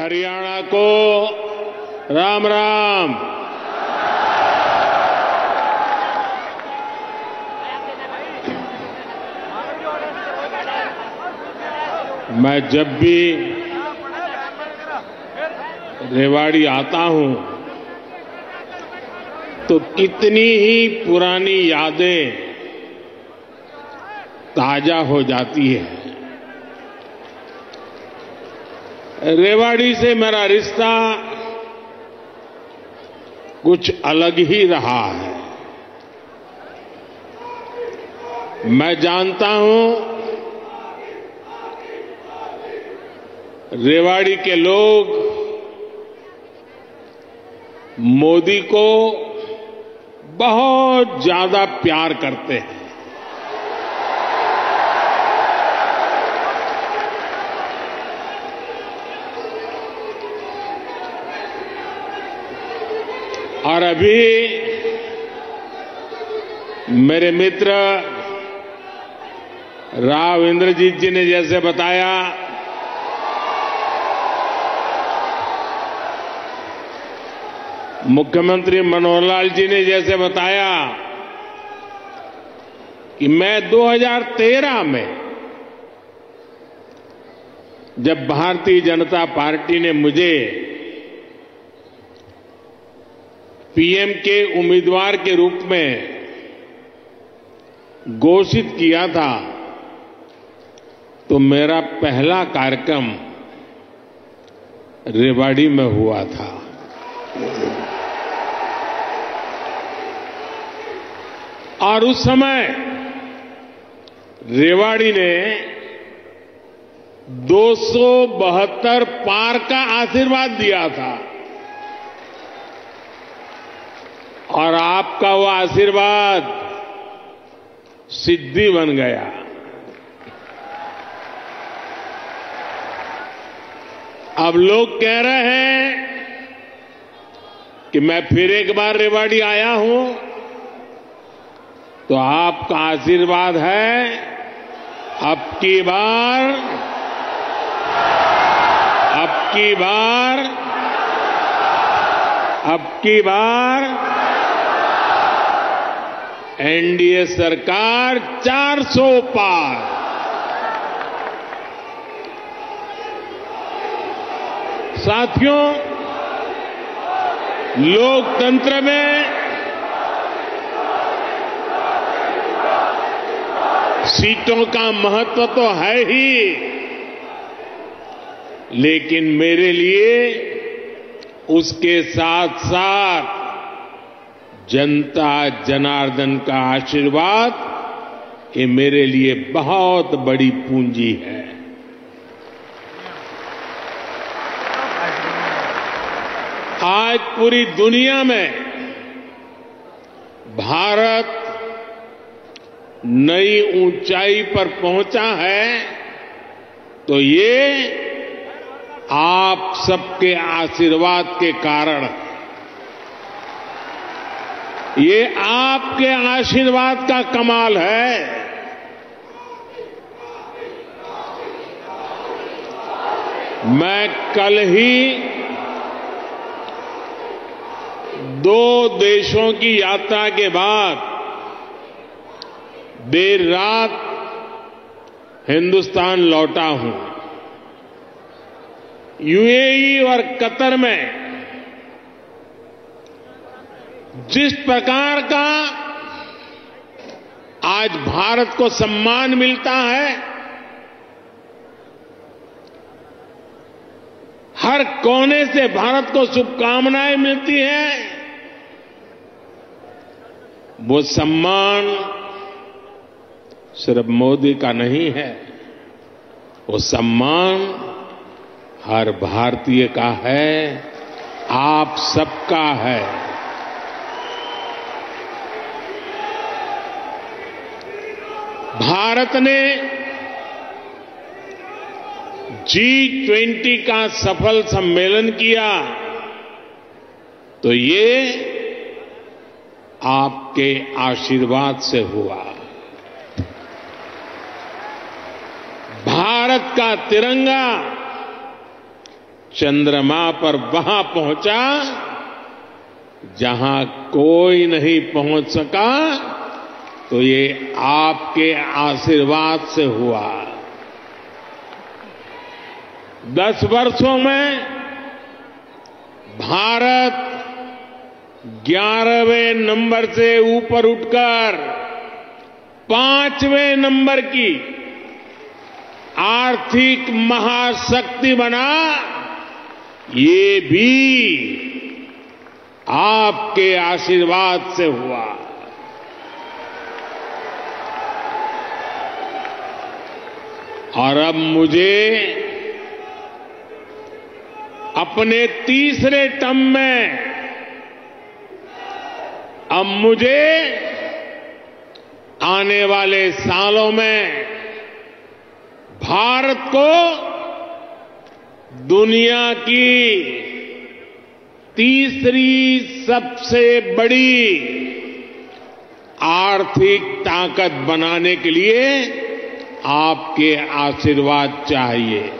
हरियाणा को राम राम। मैं जब भी रेवाड़ी आता हूँ तो कितनी ही पुरानी यादें ताज़ा हो जाती है। रेवाड़ी से मेरा रिश्ता कुछ अलग ही रहा है। मैं जानता हूँ रेवाड़ी के लोग मोदी को बहुत ज़्यादा प्यार करते हैं। और अभी मेरे मित्र राव इंद्रजीत जी ने जैसे बताया, मुख्यमंत्री मनोहर लाल जी ने जैसे बताया कि मैं 2013 में जब भारतीय जनता पार्टी ने मुझे पीएम के उम्मीदवार के रूप में घोषित किया था तो मेरा पहला कार्यक्रम रेवाड़ी में हुआ था। और उस समय रेवाड़ी ने 272 पार का आशीर्वाद दिया था। और आपका वो आशीर्वाद सिद्धि बन गया। अब लोग कह रहे हैं कि मैं फिर एक बार रेवाड़ी आया हूँ तो आपका आशीर्वाद है, अब की बार, अब की बार, अब की बार एनडीए सरकार 400 पार। साथियों, लोकतंत्र में सीटों का महत्व तो है ही, लेकिन मेरे लिए उसके साथ साथ जनता जनार्दन का आशीर्वाद ये मेरे लिए बहुत बड़ी पूंजी है। आज पूरी दुनिया में भारत नई ऊंचाई पर पहुँचा है तो ये आप सबके आशीर्वाद के कारण ये आपके आशीर्वाद का कमाल है। मैं कल ही दो देशों की यात्रा के बाद देर रात हिंदुस्तान लौटा हूँ। यूएई और कतर में जिस प्रकार का आज भारत को सम्मान मिलता है, हर कोने से भारत को शुभकामनाएँ मिलती हैं। वो सम्मान सिर्फ़ मोदी का नहीं है, वो सम्मान हर भारतीय का है, आप सबका है। भारत ने जी ट्वेंटी का सफल सम्मेलन किया तो ये आपके आशीर्वाद से हुआ। भारत का तिरंगा चंद्रमा पर वहाँ पहुँचा, जहाँ कोई नहीं पहुँच सका तो ये आपके आशीर्वाद से हुआ। दस वर्षों में भारत ग्यारहवें नंबर से ऊपर उठकर पाँचवें नंबर की आर्थिक महाशक्ति बना, ये भी आपके आशीर्वाद से हुआ। और अब मुझे अपने तीसरे टर्म में, अब मुझे आने वाले सालों में भारत को दुनिया की तीसरी सबसे बड़ी आर्थिक ताकत बनाने के लिए आपके आशीर्वाद चाहिए।